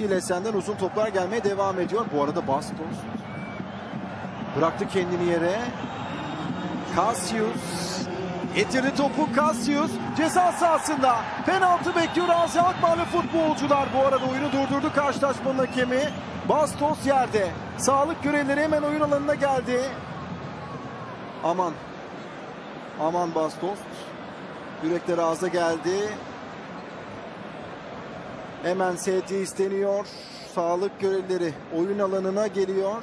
ile senden uzun toplar gelmeye devam ediyor. Bu arada Bastos bıraktı kendini yere. Cassius getirdi topu Cassius ceza sahasında penaltı bekliyor Azi Akbarlı futbolcular. Bu arada oyunu durdurdu karşılaşmanın hakemi. Bastos yerde. Sağlık görevlileri hemen oyun alanına geldi. Aman. Aman Bastos. Yürekler ağza geldi. Hemen ST isteniyor. Sağlık görevlileri oyun alanına geliyor.